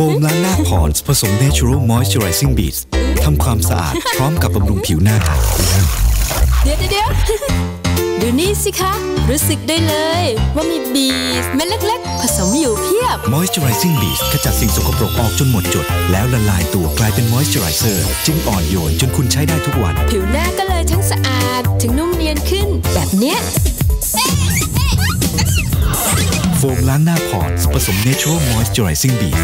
โฟมล้างหน้าพอร์ผสม Natural Moisturizing Beads ทำความสะอาดพร้อมกับบำรุงผิวหน้า เดี๋ยวเดี๋ยวดูนี่สิคะ รู้สึกได้เลยว่ามีบีสเม็ดเล็กๆ ผสมอยู่เพียบ Moisturizing Beads ขจัดสิ่งสกปรกออกจนหมดจด แล้วละลายตัวกลายเป็น Moisturizer จึงอ่อนโยนจนคุณใช้ได้ทุกวัน ผิวหน้าก็เลยทั้งสะอาด ถึงนุ่มเนียนขึ้นแบบเนี้ยโฟมล้างหน้าพอร์ผสม Natural Moisturizing Beads